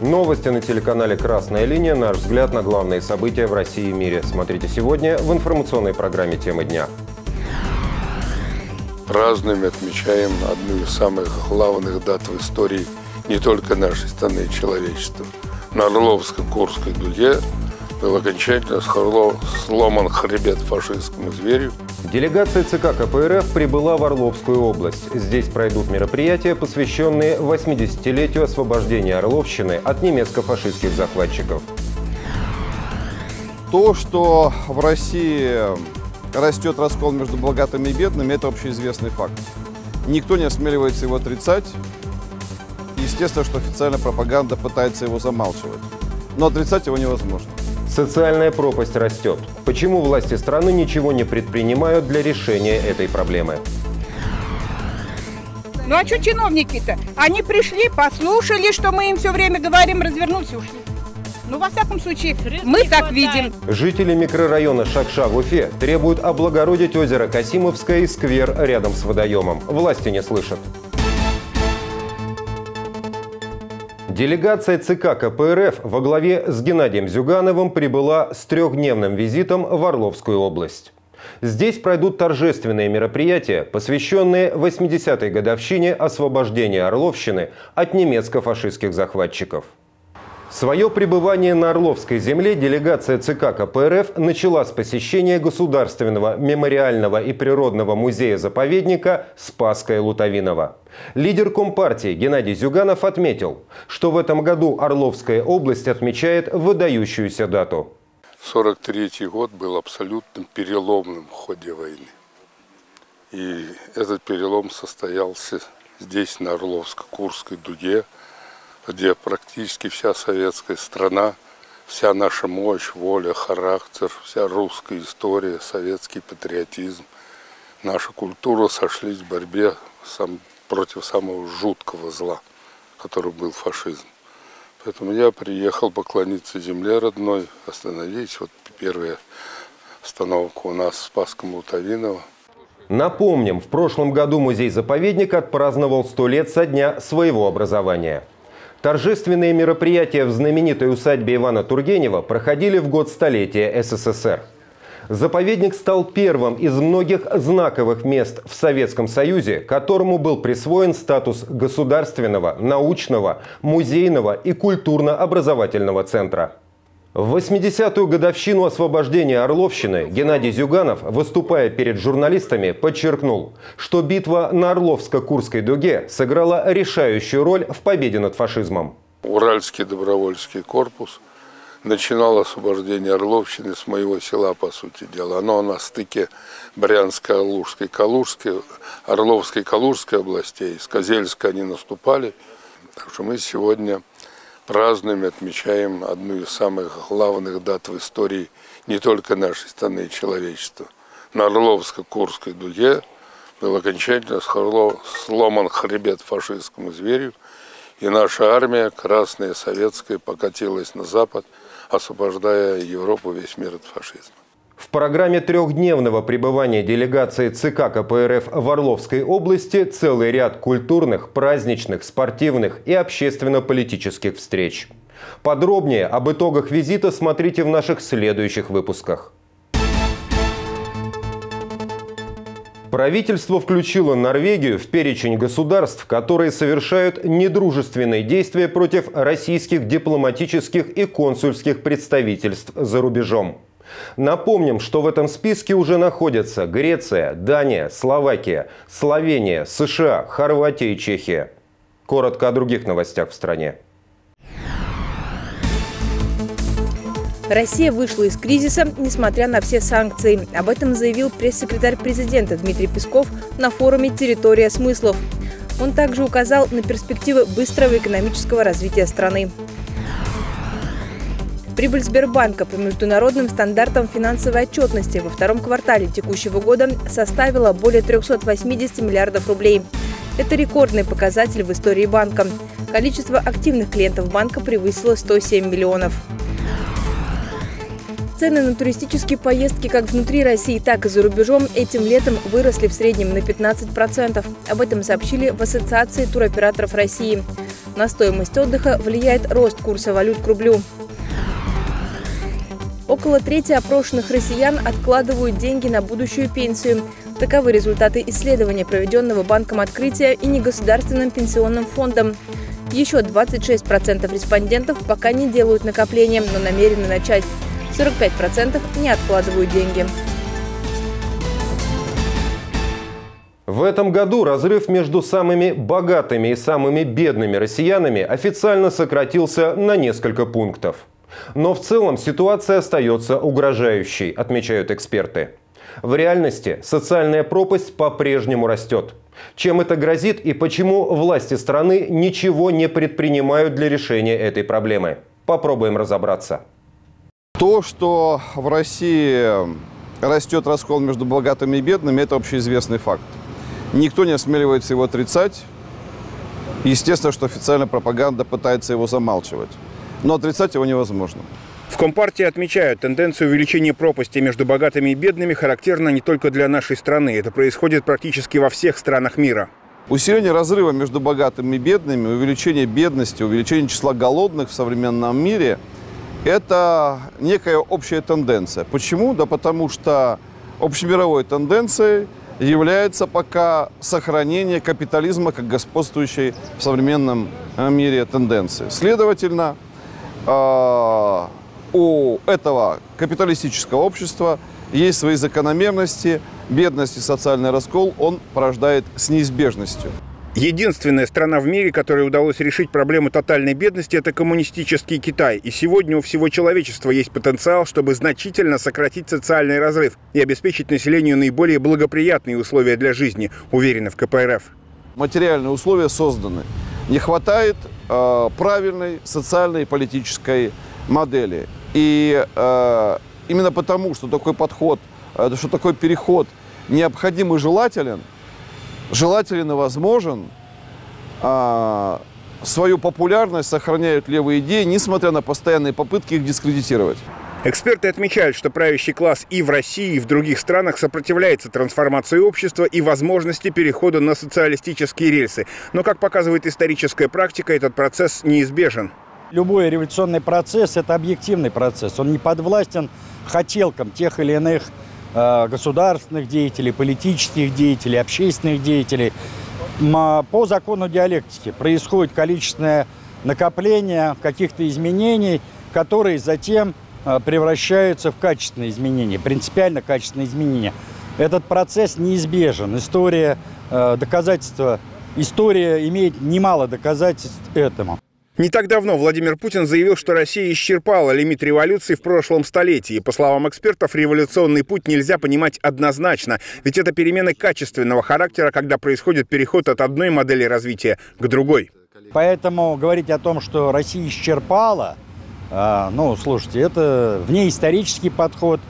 Новости на телеканале «Красная линия». Наш взгляд на главные события в России и мире. Смотрите сегодня в информационной программе «Темы дня». Празднуем и отмечаем одну из самых главных дат в истории не только нашей страны и человечества. На Орловско-Курской дуге был окончательно сломан хребет фашистскому зверю. Делегация ЦК КПРФ прибыла в Орловскую область. Здесь пройдут мероприятия, посвященные 80-летию освобождения Орловщины от немецко-фашистских захватчиков. То, что в России растет раскол между богатыми и бедными, это общеизвестный факт. Никто не осмеливается его отрицать. Естественно, что официальная пропаганда пытается его замалчивать. Но отрицать его невозможно. Социальная пропасть растет. Почему власти страны ничего не предпринимают для решения этой проблемы? Ну а что чиновники-то? Они пришли, послушали, что мы им все время говорим, развернулись и ушли. Ну, во всяком случае, мы так видим. Жители микрорайона Шакша в Уфе требуют облагородить озеро Касимовское и сквер рядом с водоемом. Власти не слышат. Делегация ЦК КПРФ во главе с Геннадием Зюгановым прибыла с трехдневным визитом в Орловскую область. Здесь пройдут торжественные мероприятия, посвященные 80-й годовщине освобождения Орловщины от немецко-фашистских захватчиков. Свое пребывание на Орловской земле делегация ЦК КПРФ начала с посещения Государственного мемориального и природного музея-заповедника Спасская Лутовинова. Лидер Компартии Геннадий Зюганов отметил, что в этом году Орловская область отмечает выдающуюся дату. 43 год был абсолютно переломным в ходе войны. И этот перелом состоялся здесь, на Орловско-Курской дуге, где практически вся советская страна, вся наша мощь, воля, характер, вся русская история, советский патриотизм, наша культура сошлись в борьбе сам, против самого жуткого зла, который был фашизм. Поэтому я приехал поклониться земле родной, остановить. Вот первая остановка у нас в Спасском Лутовиново. Напомним, в прошлом году музей-заповедник отпраздновал сто лет со дня своего образования. Торжественные мероприятия в знаменитой усадьбе Ивана Тургенева проходили в год столетия СССР. Заповедник стал первым из многих знаковых мест в Советском Союзе, которому был присвоен статус государственного, научного, музейного и культурно-образовательного центра. В 80-ю годовщину освобождения Орловщины Геннадий Зюганов, выступая перед журналистами, подчеркнул, что битва на Орловско-Курской дуге сыграла решающую роль в победе над фашизмом. Уральский добровольский корпус начинал освобождение Орловщины с моего села, по сути дела. Оно на стыке Брянской, Алужской, Калужской, Орловской, Калужской областей. С Козельска они наступали. Так что мы сегодня празднуем отмечаем одну из самых главных дат в истории не только нашей страны и человечества. На Орловско-Курской дуге был окончательно сломан хребет фашистскому зверю, и наша армия, красная советская, покатилась на запад, освобождая Европу весь мир от фашизма. В программе трехдневного пребывания делегации ЦК КПРФ в Орловской области целый ряд культурных, праздничных, спортивных и общественно-политических встреч. Подробнее об итогах визита смотрите в наших следующих выпусках. Правительство включило Норвегию в перечень государств, которые совершают недружественные действия против российских дипломатических и консульских представительств за рубежом. Напомним, что в этом списке уже находятся Греция, Дания, Словакия, Словения, США, Хорватия и Чехия. Коротко о других новостях в стране. Россия вышла из кризиса, несмотря на все санкции. Об этом заявил пресс-секретарь президента Дмитрий Песков на форуме «Территория смыслов». Он также указал на перспективы быстрого экономического развития страны. Прибыль Сбербанка по международным стандартам финансовой отчетности во втором квартале текущего года составила более 380 миллиардов рублей. Это рекордный показатель в истории банка. Количество активных клиентов банка превысило 107 миллионов. Цены на туристические поездки как внутри России, так и за рубежом этим летом выросли в среднем на 15%. Об этом сообщили в Ассоциации туроператоров России. На стоимость отдыха влияет рост курса валют к рублю. Около трети опрошенных россиян откладывают деньги на будущую пенсию. Таковы результаты исследования, проведенного Банком открытия и негосударственным пенсионным фондом. Еще 26% респондентов пока не делают накопления, но намерены начать. 45% не откладывают деньги. В этом году разрыв между самыми богатыми и самыми бедными россиянами официально сократился на несколько пунктов. Но в целом ситуация остается угрожающей, отмечают эксперты. В реальности социальная пропасть по-прежнему растет. Чем это грозит и почему власти страны ничего не предпринимают для решения этой проблемы? Попробуем разобраться. То, что в России растет раскол между богатыми и бедными, это общеизвестный факт. Никто не осмеливается его отрицать. Естественно, что официальная пропаганда пытается его замалчивать. Но отрицать его невозможно. В Компартии отмечают, тенденция увеличения пропасти между богатыми и бедными характерна не только для нашей страны. Это происходит практически во всех странах мира. Усиление разрыва между богатыми и бедными, увеличение бедности, увеличение числа голодных в современном мире – это некая общая тенденция. Почему? Да потому что общемировой тенденцией является пока сохранение капитализма как господствующей в современном мире тенденции. Следовательно, а, у этого капиталистического общества есть свои закономерности, бедность и социальный раскол он порождает с неизбежностью. Единственная страна в мире, которой удалось решить проблему тотальной бедности, это коммунистический Китай. И сегодня у всего человечества есть потенциал, чтобы значительно сократить социальный разрыв и обеспечить населению наиболее благоприятные условия для жизни, уверены в КПРФ. Материальные условия созданы. Не хватает правильной социальной и политической модели. И э, именно потому, что такой подход, э, что такой переход необходим и желателен, желателен и возможен, э, свою популярность сохраняют левые идеи, несмотря на постоянные попытки их дискредитировать. Эксперты отмечают, что правящий класс и в России, и в других странах сопротивляется трансформации общества и возможности перехода на социалистические рельсы. Но, как показывает историческая практика, этот процесс неизбежен. Любой революционный процесс – это объективный процесс. Он не подвластен хотелкам тех или иных э, государственных деятелей, политических деятелей, общественных деятелей. По закону диалектики происходит количественное накопление каких-то изменений, которые затем превращаются в качественные изменения, принципиально качественные изменения. Этот процесс неизбежен. История, э, доказательства, история имеет немало доказательств этому. Не так давно Владимир Путин заявил, что Россия исчерпала лимит революции в прошлом столетии. По словам экспертов, революционный путь нельзя понимать однозначно, ведь это перемены качественного характера, когда происходит переход от одной модели развития к другой. Поэтому говорить о том, что Россия исчерпала – а, ну, слушайте, это вне исторический подход,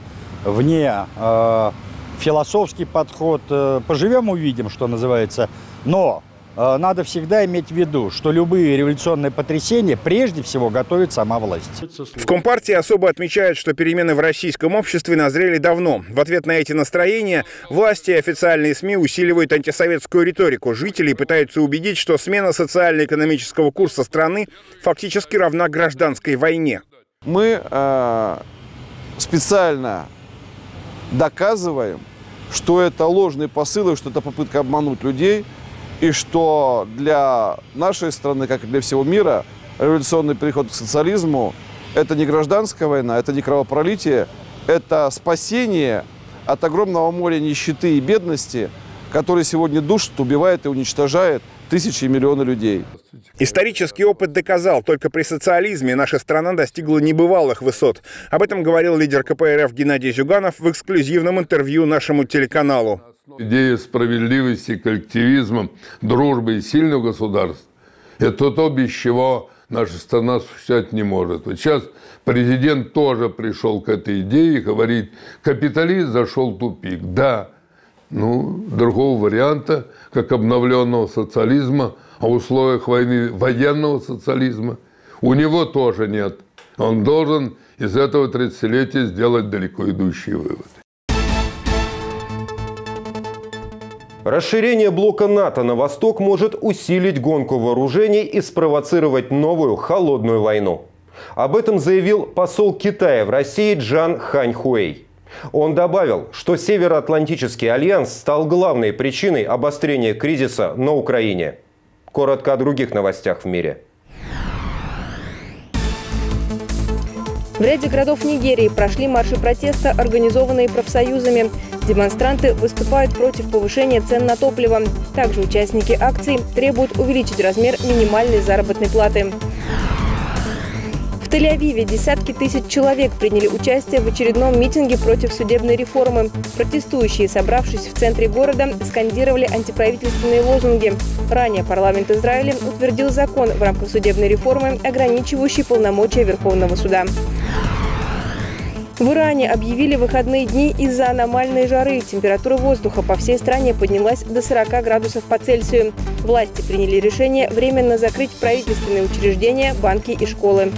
вне э, философский подход. Э, поживем, увидим, что называется. Но надо всегда иметь в виду, что любые революционные потрясения прежде всего готовит сама власть. В Компартии особо отмечают, что перемены в российском обществе назрели давно. В ответ на эти настроения власти и официальные СМИ усиливают антисоветскую риторику. Жители пытаются убедить, что смена социально-экономического курса страны фактически равна гражданской войне. Мы э, специально доказываем, что это ложные посылы, что это попытка обмануть людей – и что для нашей страны, как и для всего мира, революционный переход к социализму – это не гражданская война, это не кровопролитие, это спасение от огромного моря нищеты и бедности, который сегодня душит, убивает и уничтожает тысячи и миллионы людей. Исторический опыт доказал, только при социализме наша страна достигла небывалых высот. Об этом говорил лидер КПРФ Геннадий Зюганов в эксклюзивном интервью нашему телеканалу. Идея справедливости, коллективизма, дружбы и сильного государства – это то, без чего наша страна существовать не может. Вот сейчас президент тоже пришел к этой идее и говорит, капитализм зашел в тупик. Да, ну, другого варианта, как обновленного социализма, а в условиях войны военного социализма, у него тоже нет. Он должен из этого 30-летия сделать далеко идущие выводы. Расширение блока НАТО на восток может усилить гонку вооружений и спровоцировать новую холодную войну. Об этом заявил посол Китая в России Джан Ханьхуэй. Он добавил, что Североатлантический альянс стал главной причиной обострения кризиса на Украине. Коротко о других новостях в мире. В ряде городов Нигерии прошли марши протеста, организованные профсоюзами. Демонстранты выступают против повышения цен на топливо. Также участники акций требуют увеличить размер минимальной заработной платы. В Тель-Авиве десятки тысяч человек приняли участие в очередном митинге против судебной реформы. Протестующие, собравшись в центре города, скандировали антиправительственные лозунги. Ранее парламент Израиля утвердил закон в рамках судебной реформы, ограничивающий полномочия Верховного суда. В Иране объявили выходные дни из-за аномальной жары. Температура воздуха по всей стране поднялась до 40 градусов по Цельсию. Власти приняли решение временно закрыть правительственные учреждения, банки и школы.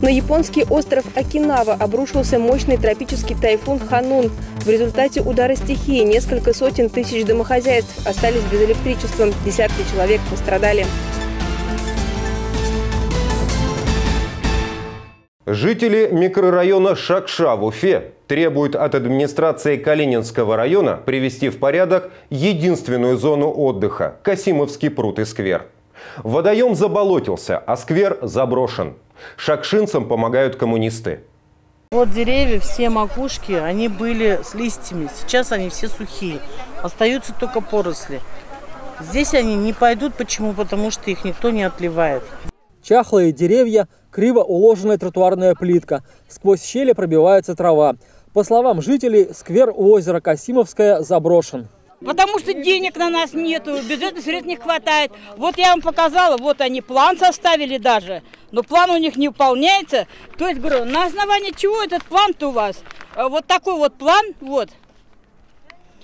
На японский остров Окинава обрушился мощный тропический тайфун Ханун. В результате удара стихии несколько сотен тысяч домохозяйств остались без электричества. Десятки человек пострадали. Жители микрорайона Шакша в Уфе требуют от администрации Калининского района привести в порядок единственную зону отдыха – Касимовский пруд и сквер. Водоем заболотился, а сквер заброшен. Шакшинцам помогают коммунисты. Вот деревья, все макушки, они были с листьями. Сейчас они все сухие. Остаются только поросли. Здесь они не пойдут. Почему? Потому что их никто не отливает. Чахлые деревья, криво уложенная тротуарная плитка. Сквозь щели пробивается трава. По словам жителей, сквер у озера Касимовское заброшен. Потому что денег на нас нету, бюджетных средств не хватает. Вот я вам показала, вот они план составили даже, но план у них не выполняется. То есть, говорю, на основании чего этот план-то у вас? А Вот такой вот план, вот.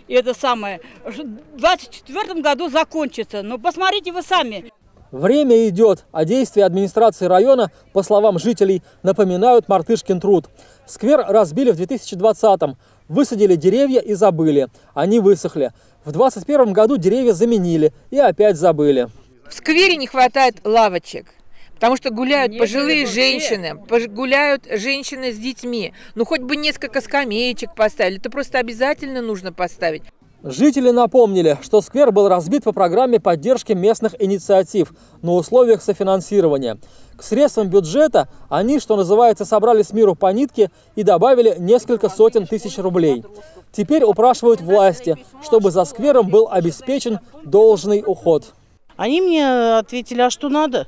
И это самое, в 2024 году закончится. Но посмотрите вы сами. Время идет, а действия администрации района, по словам жителей, напоминают мартышкин труд. Сквер разбили в 2020-м. Высадили деревья и забыли. Они высохли. В 2021 году деревья заменили и опять забыли. В сквере не хватает лавочек. Потому что гуляют пожилые женщины, гуляют женщины с детьми. Ну, хоть бы несколько скамеечек поставили. Это просто обязательно нужно поставить. Жители напомнили, что сквер был разбит по программе поддержки местных инициатив на условиях софинансирования. К средствам бюджета они, что называется, собрали с миру по нитке и добавили несколько сотен тысяч рублей. Теперь упрашивают власти, чтобы за сквером был обеспечен должный уход. Они мне ответили, а что надо?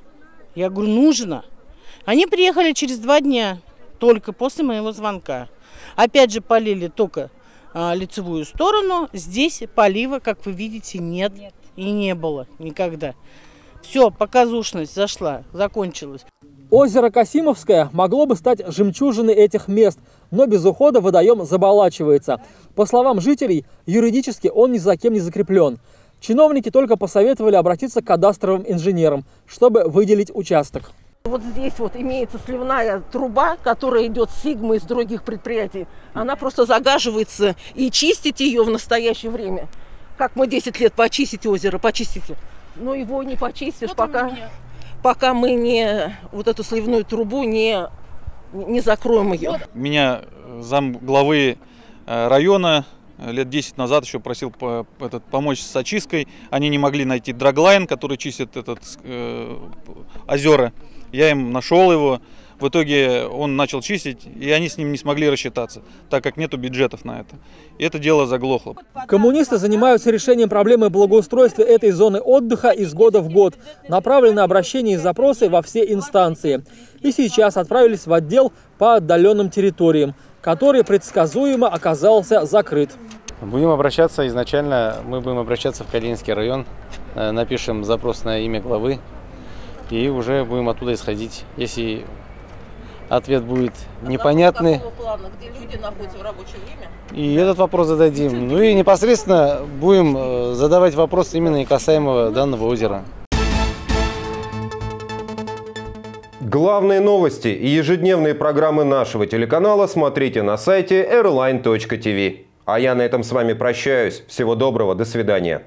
Я говорю, нужно. Они приехали через два дня, только после моего звонка. Опять же полили только а, лицевую сторону. Здесь полива, как вы видите, нет, и не было никогда. Все, показушность зашла, закончилась. Озеро Касимовское могло бы стать жемчужиной этих мест, но без ухода водоем заболачивается. По словам жителей, юридически он ни за кем не закреплен. Чиновники только посоветовали обратиться к кадастровым инженерам, чтобы выделить участок. Вот здесь вот имеется сливная труба, которая идет с Сигмы из других предприятий. Она просто загаживается. И чистить ее в настоящее время. Как мы 10 лет почистить озеро, почистите. Но его не почистишь, пока, пока мы не вот эту сливную трубу не, не закроем ее. Меня э, зам главы э, района э, лет 10 назад еще просил по- этот, помочь с очисткой. Они не могли найти драглайн, который чистит этот, э, озера. Я им нашел его. В итоге он начал чистить, и они с ним не смогли рассчитаться, так как нету бюджетов на это. И это дело заглохло. Коммунисты занимаются решением проблемы благоустройства этой зоны отдыха из года в год. Направлены обращения и запросы во все инстанции. И сейчас отправились в отдел по отдаленным территориям, который предсказуемо оказался закрыт. Будем обращаться изначально, мы будем обращаться в Калининский район, э, напишем запрос на имя главы и уже будем оттуда исходить. Если ответ будет непонятный, плана, где люди находятся в рабочее время. и этот вопрос зададим. Ну и непосредственно будем э, задавать вопросы именно и касаемого данного озера. Главные новости и ежедневные программы нашего телеканала смотрите на сайте airline.tv. А я на этом с вами прощаюсь. Всего доброго, до свидания.